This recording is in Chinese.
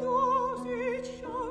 多危险！